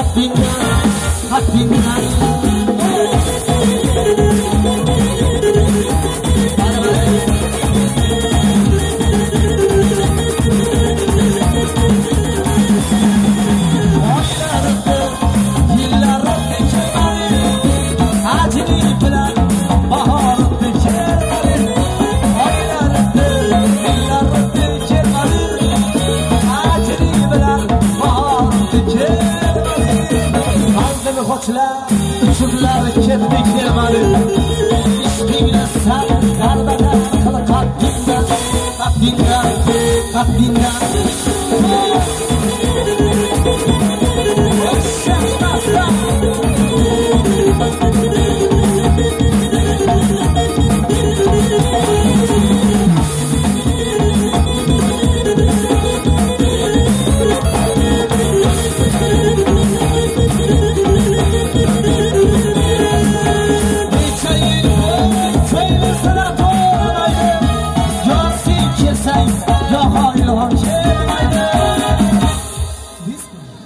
hatinya hatinya sochlar Uchurlar ketdi kelmadi ishqingni sal darbada qil qaddingdan qaddingdan qaddingdan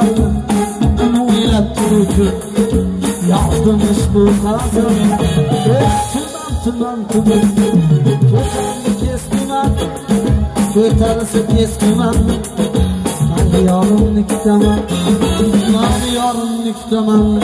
Salamımız için. Yazdım bu kazım tımam tımam Kötümü kestimem Kötərisi kestimem Mani yarım niktamam Mani yarım niktamam